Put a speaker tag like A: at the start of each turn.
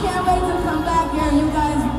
A: can't wait to come back here, you guys.